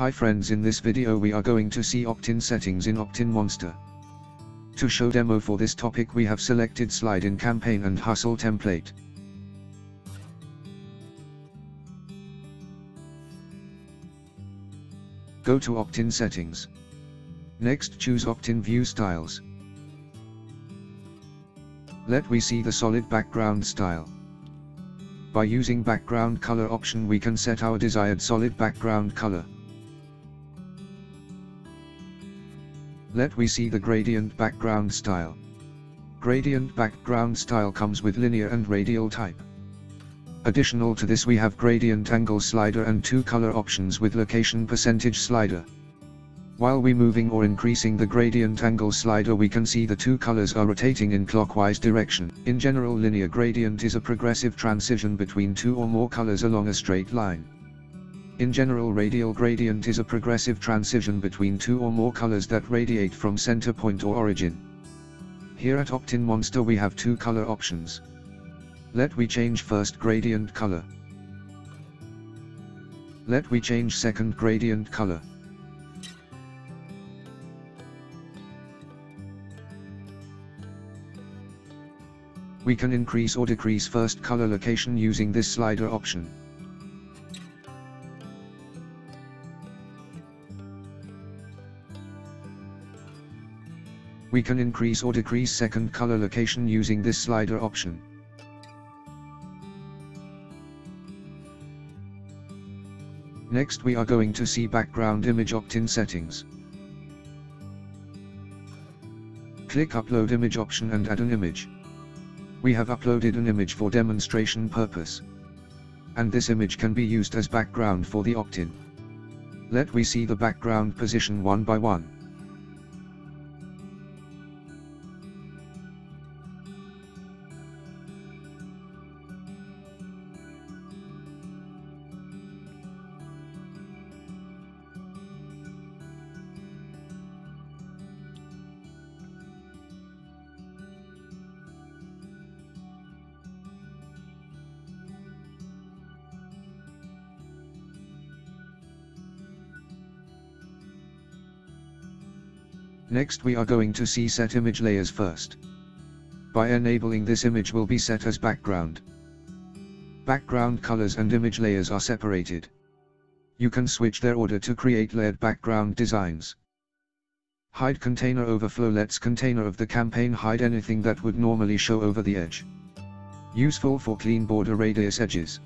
Hi friends in this video we are going to see opt-in settings in OptinMonster. To show demo for this topic we have selected slide in campaign and hustle template. Go to opt-in settings. Next choose opt-in view styles. Let we see the solid background style. By using background color option we can set our desired solid background color. Let we see the gradient background style. Gradient background style comes with linear and radial type. Additional to this we have gradient angle slider and two color options with location percentage slider. While we moving or increasing the gradient angle slider we can see the two colors are rotating in clockwise direction. In general linear gradient is a progressive transition between two or more colors along a straight line. In general radial gradient is a progressive transition between two or more colors that radiate from center point or origin. Here at OptinMonster we have two color options. Let we change first gradient color. Let we change second gradient color. We can increase or decrease first color location using this slider option. We can increase or decrease second color location using this slider option. Next we are going to see background image opt-in settings. Click upload image option and add an image. We have uploaded an image for demonstration purpose. And this image can be used as background for the opt-in. Let we see the background position one by one. Next we are going to see set image layers first. By enabling this image will be set as background. Background colors and image layers are separated. You can switch their order to create layered background designs. Hide container overflow lets container of the campaign hide anything that would normally show over the edge. Useful for clean border radius edges.